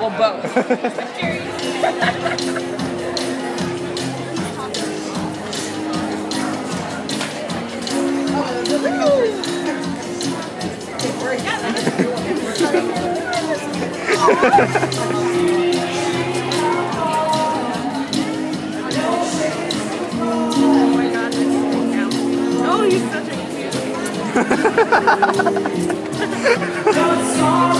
Well, both. oh my god, this is now. Oh, he's such a cute.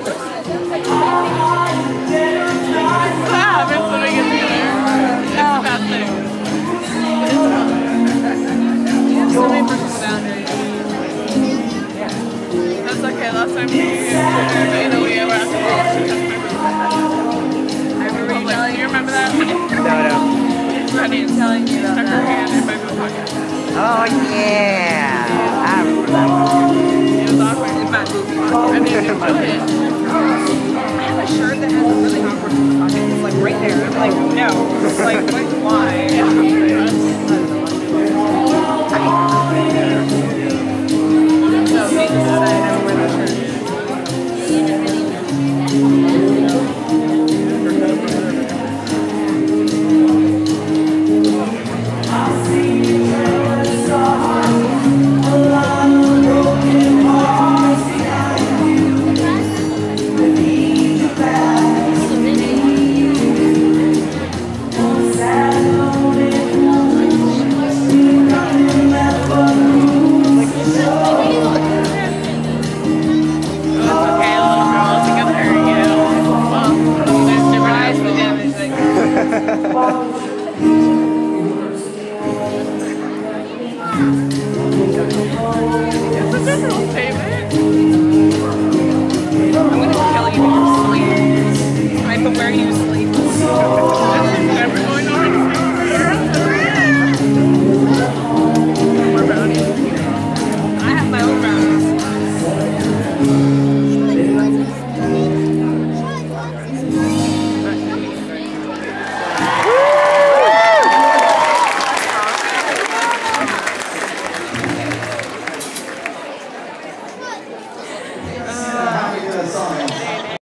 So many personal boundaries. That's okay. Last time we were in Italy, we were at the mall. I remember you telling. You remember that? No, no. Running, telling me about that. her hand in my pocket. Oh, yeah. I remember. It was awkward. In fact, I mean, you put it. I have a shirt that has a really awkward pocket. It's like right there. I'm like, no. It's like, like why? No, kill you